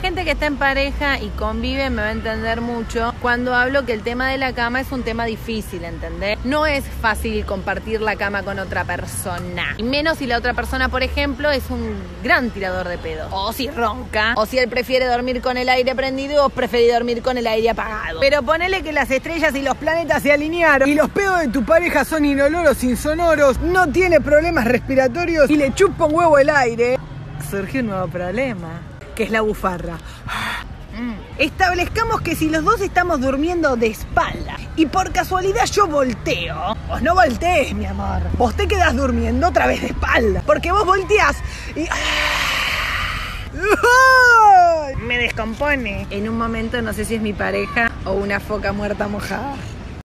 Gente que está en pareja y convive me va a entender mucho cuando hablo que el tema de la cama es un tema difícil, ¿entendés? No es fácil compartir la cama con otra persona. Y menos si la otra persona, por ejemplo, es un gran tirador de pedo. O si ronca. O si él prefiere dormir con el aire prendido y vos preferís dormir con el aire apagado. Pero ponele que las estrellas y los planetas se alinearon. Y los pedos de tu pareja son inoloros, insonoros, no tiene problemas respiratorios y le chupa un huevo el aire. Surgió un nuevo problema, que es la bufarra. Establezcamos que si los dos estamos durmiendo de espalda y por casualidad yo volteo, vos no voltees, mi amor. Vos te quedás durmiendo otra vez de espalda. Porque vos volteás y. Me descompone. En un momento no sé si es mi pareja o una foca muerta mojada.